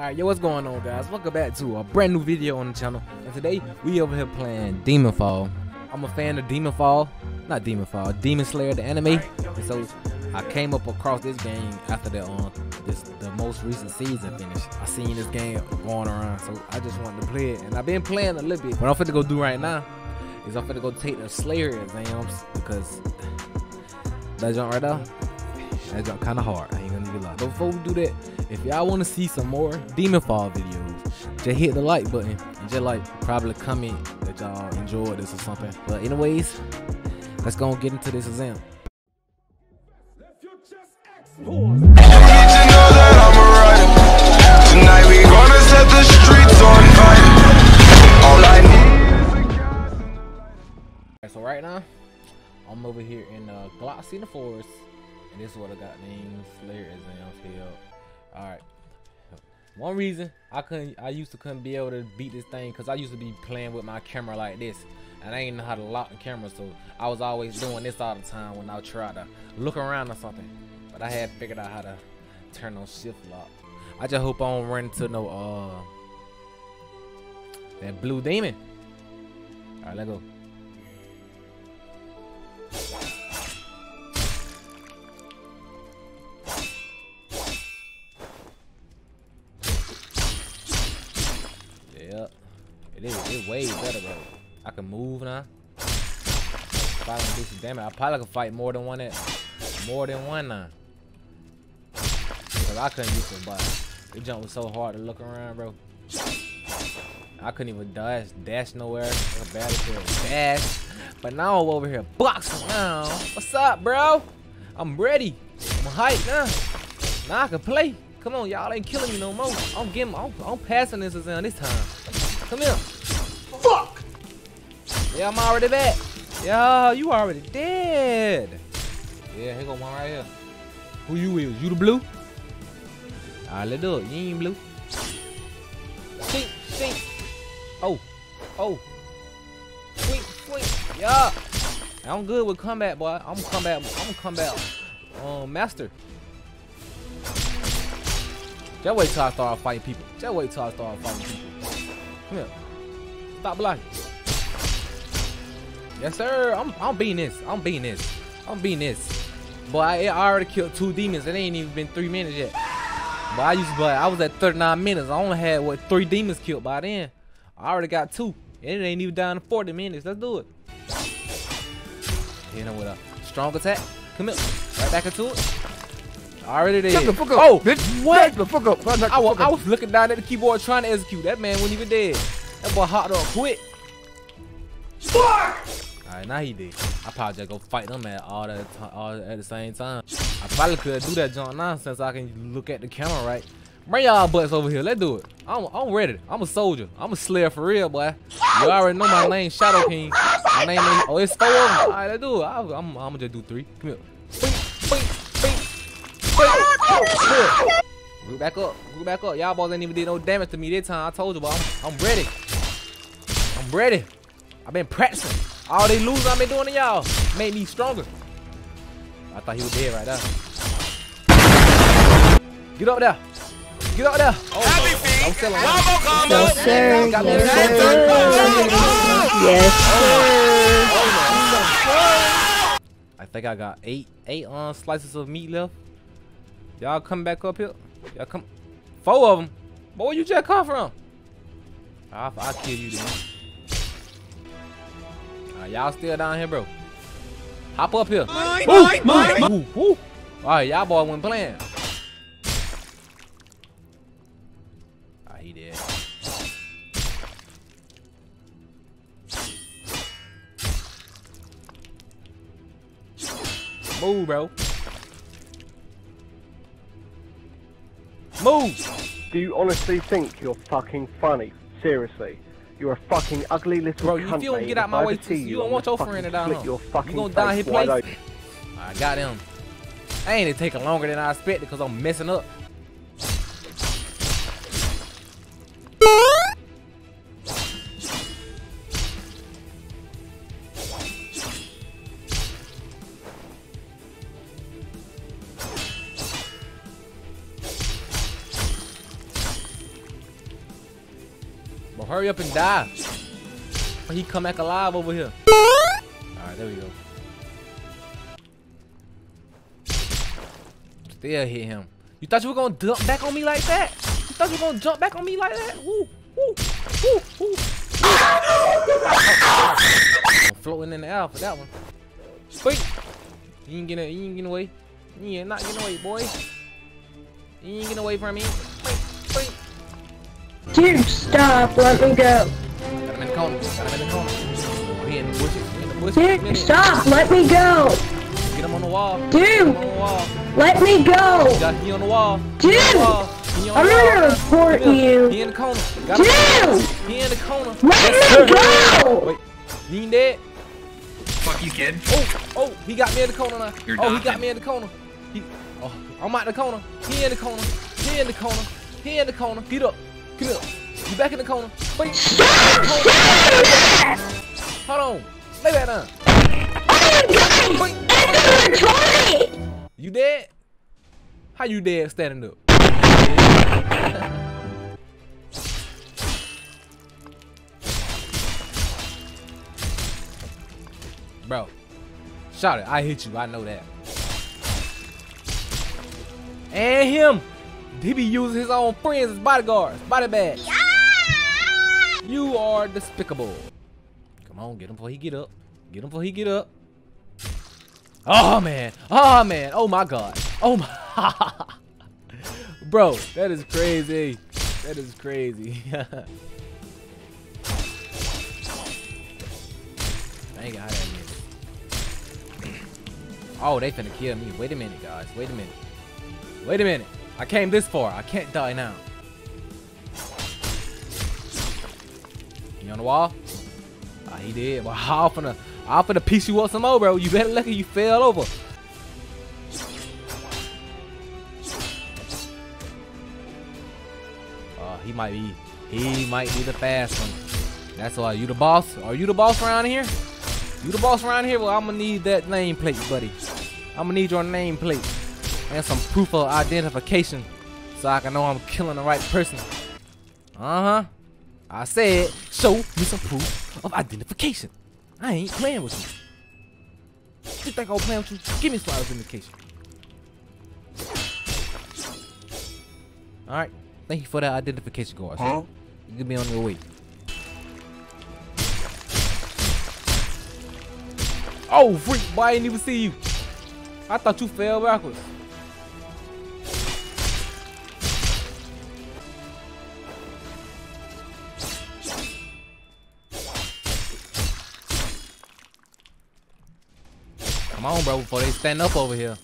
Alright, yo, what's going on, guys? Welcome back to a brand new video on the channel. And today, we over here playing Demon Fall. I'm a fan of Demon Fall. Not Demon Fall, Demon Slayer, the anime. And so, I came up across this game after the um, this the most recent season finished. I seen this game going around, so I just wanted to play it. And I've been playing a little bit. What I'm finna go do right now is I'm finna go take the Slayer exams because that jump right there, that jump kind of hard. I ain't gonna lie. But before we do that, if y'all want to see some more Demon Fall videos, just hit the like button and just like probably comment that y'all enjoyed this or something. But anyways, let's go and get into this exam. The so right now, I'm over here in uh, Glossy Forest, and this is what I got named Slayer exams here. Alright. One reason I couldn't, I used to couldn't be able to beat this thing because I used to be playing with my camera like this, and I ain't know how to lock the camera, so I was always doing this all the time when I tried to look around or something. But I had figured out how to turn on shift lock. I just hope I don't run into no uh that blue demon. Alright, let go. It. Way better, bro. I can move now. If I can do some damage, I probably could fight more than one at more than one now. Cause I couldn't use it, but the jump was so hard to look around, bro. I couldn't even dash, dash nowhere. Dash. But now I'm over here boxing now. What's up, bro? I'm ready. I'm hyped now. Now I can play. Come on, y'all ain't killing me no more. I'm getting, I'm, I'm passing this exam this time. Come here. Yeah, I'm already back. Yo, you already dead. Yeah, here go one right here. Who you is? You the blue? Alright, let's do it. You ain't blue. Sink, sink. Oh, oh. Swing, swing. Yeah. I'm good with combat, boy. I'm combat. I'm combat. Um, master. Just wait till I start fighting people. Just wait till I start fighting people. Come here. Stop blocking. Yes, sir. I'm I'm beating this. I'm beating this. I'm beating this. Boy, I, I already killed two demons. It ain't even been three minutes yet. But I used, but I was at 39 minutes. I only had what three demons killed by then. I already got two. And it ain't even down to 40 minutes. Let's do it. Hit him with a strong attack. Come here. Right back into it. Already there. Shut the fuck up, Oh, bitch. what? Shut the fuck up. Shut the I was, fuck I up. was looking down at the keyboard trying to execute. That man wasn't even dead. That boy hopped up quick. Alright, now he did. I probably just go fight them at all that all at the same time. I probably could do that jump now since I can look at the camera right. Bring y'all butts over here. Let's do it. I'm, I'm ready. I'm a soldier. I'm a slayer for real, boy. You already know my name, Shadow King. My name is. Oh, it's four of them. All right, let's do it. I, I'm, I'm gonna just do three. Come here. Root back up. Root back up. Y'all boys ain't even did no damage to me this time. I told you, but I'm, I'm ready. I'm ready. I've been practicing. All they losing I've been doing to y'all made me stronger. I thought he was dead right there. Get up there. Get up there. Oh, I'm selling one. Yes, sir. Got me Yes, back. sir. Yes, I think I got eight eight uh, slices of meat left. Y'all come back up here. Y'all come. Four of them. But where you just come from? I'll, I'll kill you then. Uh, y'all still down here, bro. Hop up here. Mine, mine, mine. All right, y'all boy went playing. Ah, he did. Move, bro. Move. Do you honestly think you're fucking funny? Seriously. You're a fucking ugly little Bro, you- cunt, if you don't mate. get out If my I way too- you don't want your friend to here. You gonna face his place? I got him. I ain't it taking longer than I expected because I'm messing up. Hurry up and die. Or he come back alive over here. Alright, there we go. Still hit him. You thought you were gonna jump back on me like that? You thought you were gonna jump back on me like that? Woo, woo, woo, woo. I'm floating in the air for that one. Wait. You ain't getting, you ain't getting away. You ain't not getting away, boy. You ain't getting away from me. Dude, stop. Let me go. Got him in the corner. Got him in the corner. He in the bushes. In the bushes. Dude, Minute. stop. Let me go. Get him on the wall. Get him Dude, on the wall. let me go. Got he on the wall. Dude, the wall. I'm gonna report you. He in the corner. Got him. Dude, He in the corner. let Yes, me sir. go. Wait. He ain't dead. Fuck you, kid. Oh, oh, he got me in the corner now. You're oh, he got me in the corner. He, oh, I'm out the corner. He in the corner. He in the corner. He in the corner. Get up. Get up. You back in the corner. Wait. Hold on. Lay that down. Wait. Retarded. You dead? How you dead standing up? Bro, shout it. I hit you. I know that. And him. He be using his own friends as bodyguards, body bags. You are despicable. Come on, get him before he get up. Get him before he get up. Oh man. Oh man. Oh my god. Oh my. Bro, that is crazy. That is crazy. Thank God missed. Oh, they finna kill me. Wait a minute, guys. Wait a minute. Wait a minute. I came this far. I can't die now. You on the wall? Ah, he did. Well, I'm finna, I'm finna piece you up some more, bro. You better lucky you fell over. Uh, he might be, he might be the fast one. That's why you the boss. Are you the boss around here? You the boss around here? Well, I'm gonna need that nameplate, buddy. I'm gonna need your nameplate and some proof of identification so I can know I'm killing the right person. Uh huh. I said, show me some proof of identification. I ain't playing with you. You think I'm playing with you? Give me some identification. All right. Thank you for that identification, guys. Huh? You can be on your way. Oh, freak, boy, I didn't even see you. I thought you fell backwards. Come on, bro, before they stand up over here.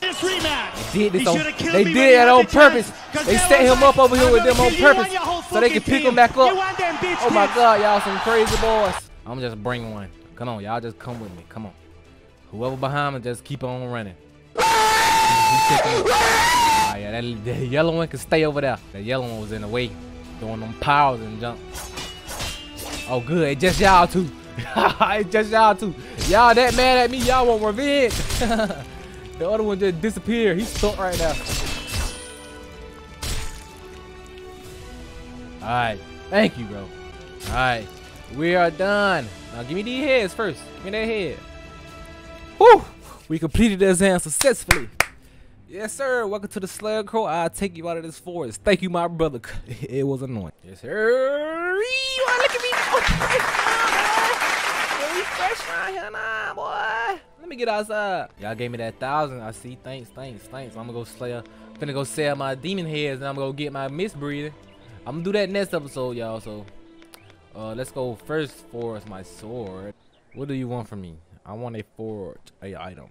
This rematch. They did this on, they did that on purpose. They set him up over here I'm with them on kill you and purpose so they can pick him back up. You want them bitch Oh my god, y'all some crazy boys. I'm just bring one. Come on, y'all just come with me. Come on. Whoever behind me, just keep on running. Oh, yeah, that, that yellow one can stay over there. That yellow one was in the way, doing them powers and jump. Oh, good. It's just y'all two. it's just y'all two. Y'all that mad at me, y'all want revenge. the other one just disappeared. He's stuck right now. All right. Thank you, bro. All right. We are done. Now give me these heads first. Give me that head. Whew. We completed the exam successfully. Yes, sir. Welcome to the Slug Crow. I'll take you out of this forest. Thank you, my brother. It was annoying. Yes, sir. Around here now, boy. Let me get outside. Y'all gave me that thousand. I see. Thanks, thanks, thanks. I'm gonna go slay. a- Finna go sell my demon heads and I'm gonna go get my mist breathing. I'm gonna do that next episode, y'all. So, uh, let's go first for my sword. What do you want from me? I want a forge, a item.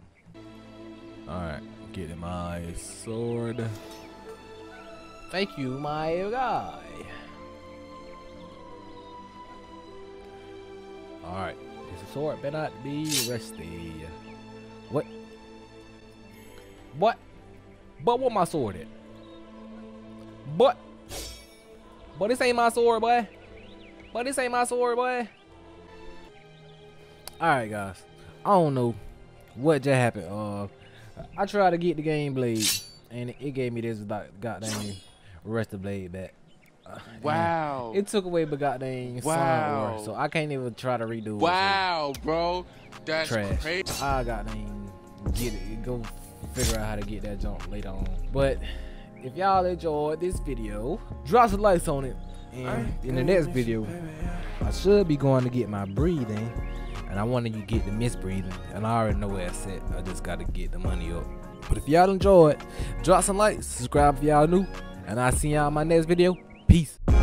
All right, getting my sword. Thank you, my guy. All right, this sword better not be rusty. What? What? But what my sword at? But. But this ain't my sword, boy. But this ain't my sword, boy. Alright, guys. I don't know what just happened. Uh, I tried to get the game blade, and it gave me this goddamn rush the blade back. Wow. It took away goddamn Wow. wow. so I can't even try to redo it. wow, bro. That's Trash. crazy. I goddamn get it. Go figure out how to get that jump later on. But if y'all enjoyed this video, drop some likes on it. And in the next video, I should be going to get my breathing. And I wanted you to get the mist breathing. And I already know where it's at. I just got to get the money up. But if y'all enjoyed, drop some likes, subscribe if y'all new. And I'll see y'all in my next video. Peace.